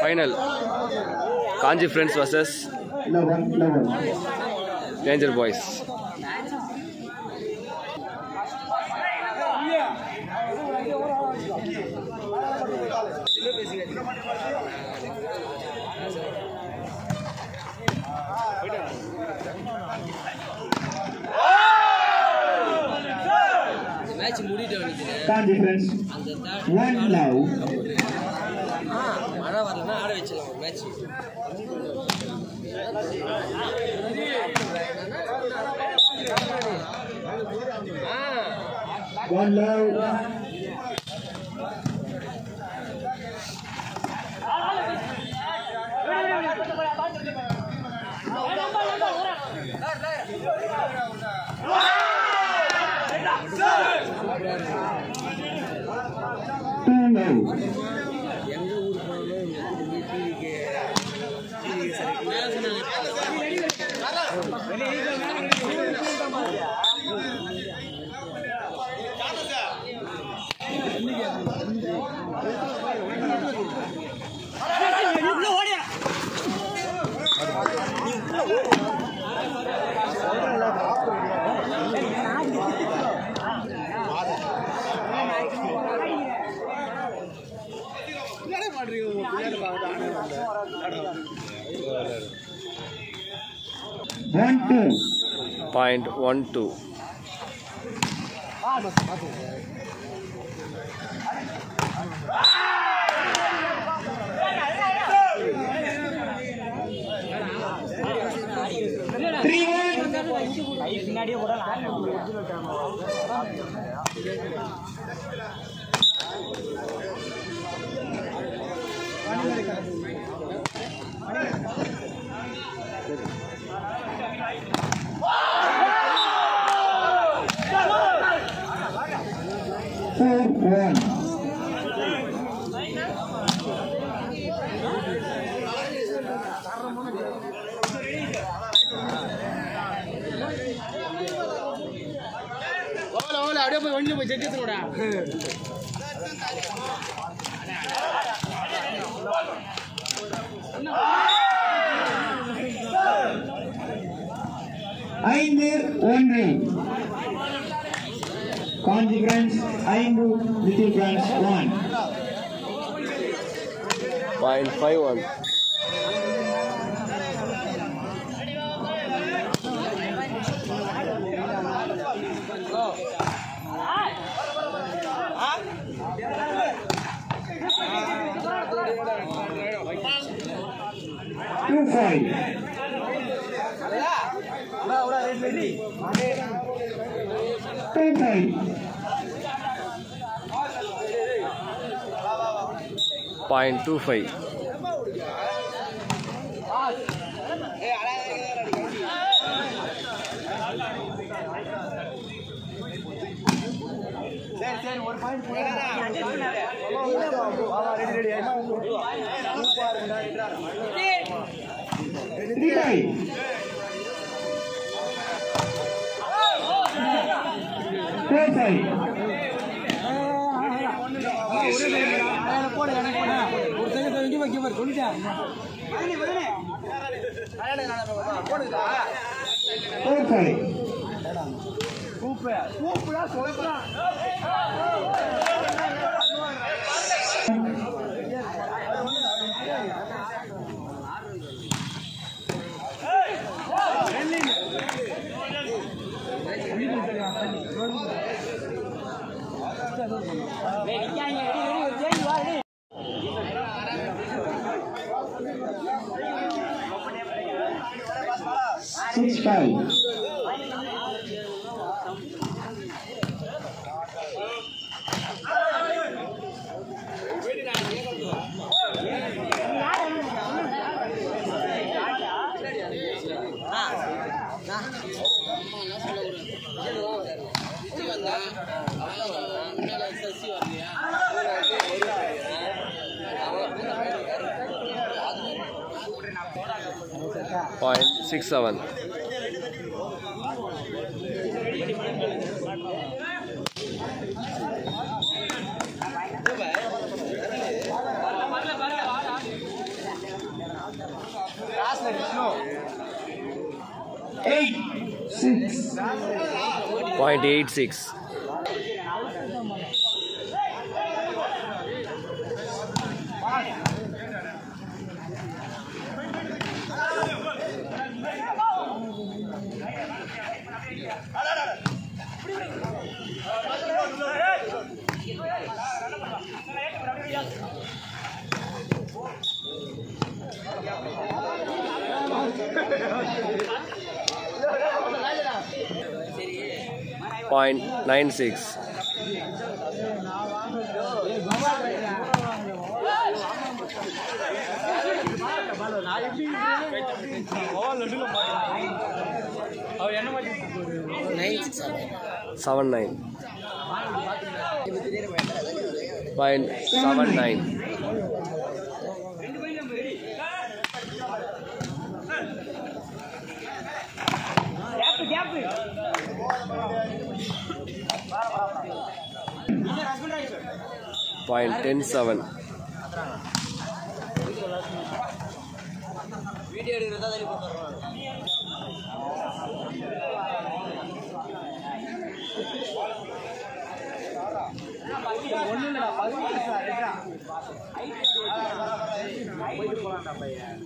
Final Kanchi friends versus danger boys match முடிட்டு வந்துச்சு Kanchi friends one love হয়েছিলাম ম্যাচে One low. one two point one two three one four one அப்படியே போய் ஒண்ணு போய் செஞ்சுடா ஐந்து ஒன்று காஞ்சி பிரான்ஸ் ஐந்து little France one point five one two five two five point two five three five four five ஒரு செகண்ட் இங்கே போய் கீப்பர் বিদায় கோசாய் கூப்பிட கூப்பிடா சொல்லுறான் five. Point six seven. Eight. Six. Point nine six. Nine six Seven nine. Point seven nine. Point ten seven video எடுக்கிறதா தள்ளி ஒன்றும் இல்லைடா பதினேழு போயிட்டு போகலாம்டா பையன்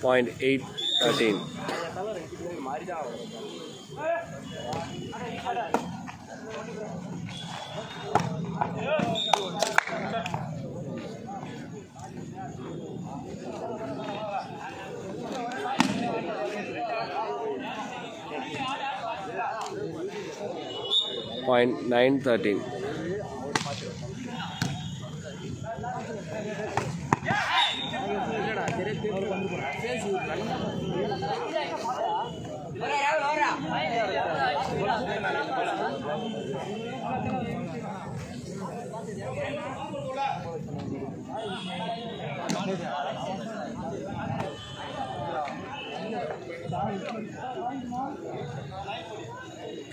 Point eight thirteen. Point nine thirteen.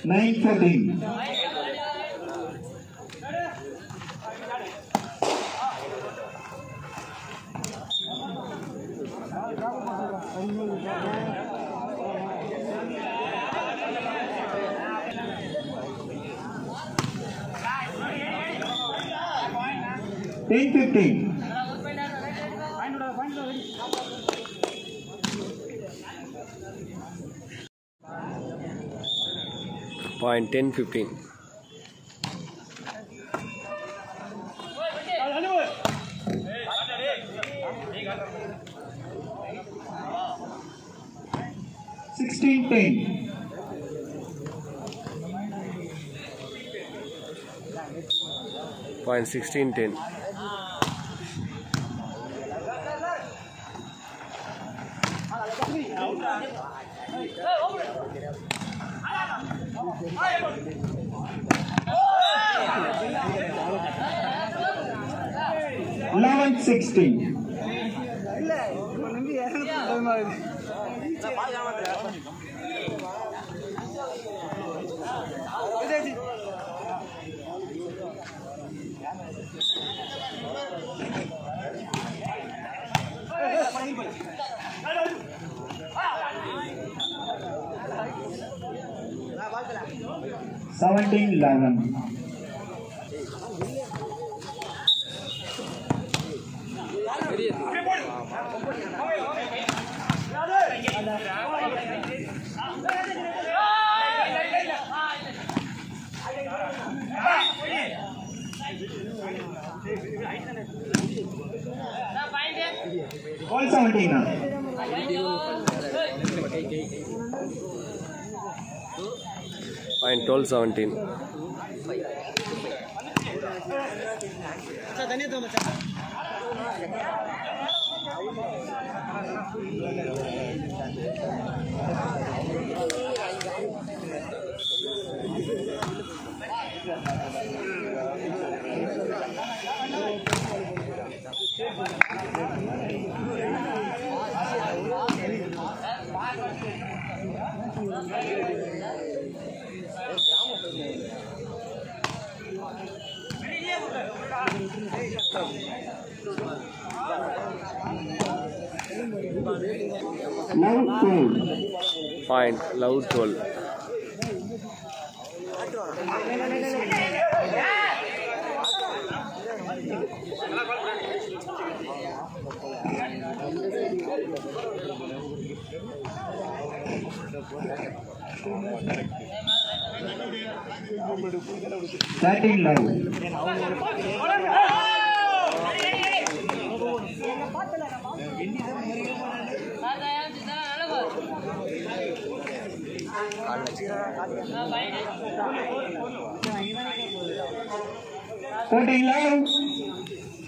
Nine fourteen. Ten fifteen. Point ten fifteen. Sixteen ten. Point sixteen ten. Eleven sixteen. 17 11. All 17 now. and 12 17 अच्छा 12. Point loud 12. Thirteen love.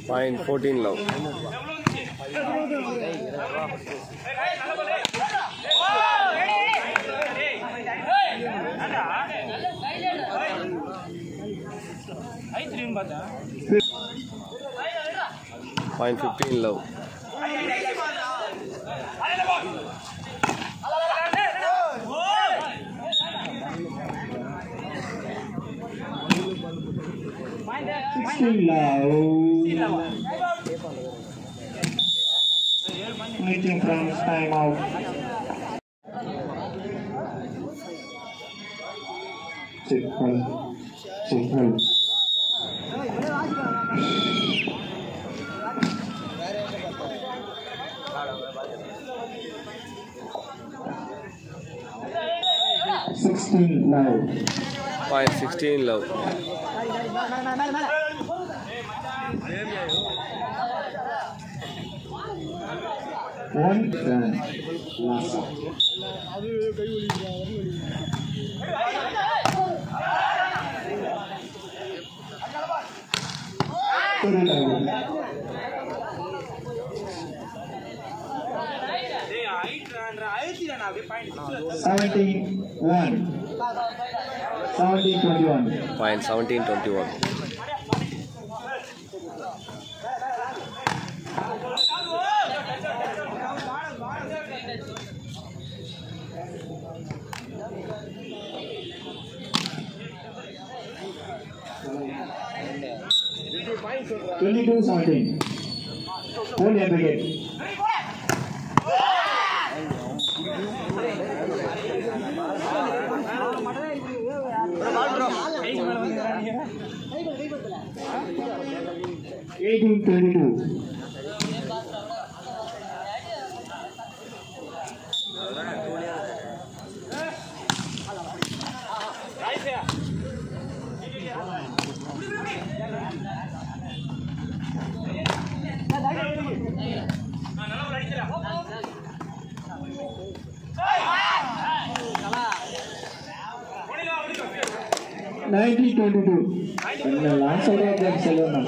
Point fourteen love ice cream பார்த்தா Point 15 low. Sixteen love. meeting from time out. Check hold. Check Point 16 low. Point 10. Seventeen one. Fine, 17 21. Twenty-two something. Hold your brigade. 1832. Nineteen twenty two last Selvam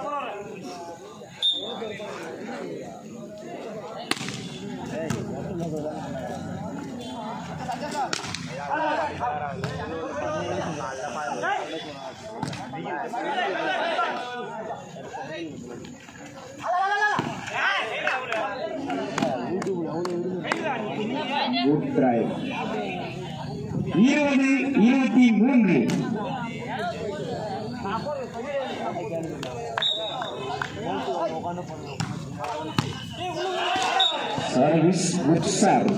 இருபது இருபத்தி மூன்று service புட்சார்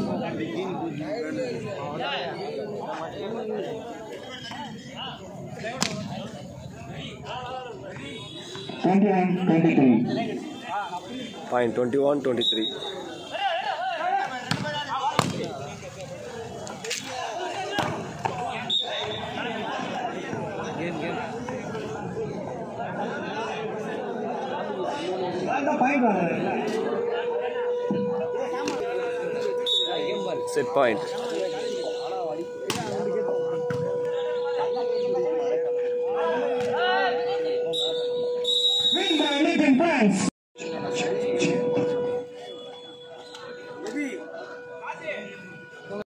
Twenty-one, twenty-three. Fine, twenty-one, twenty-three. Set point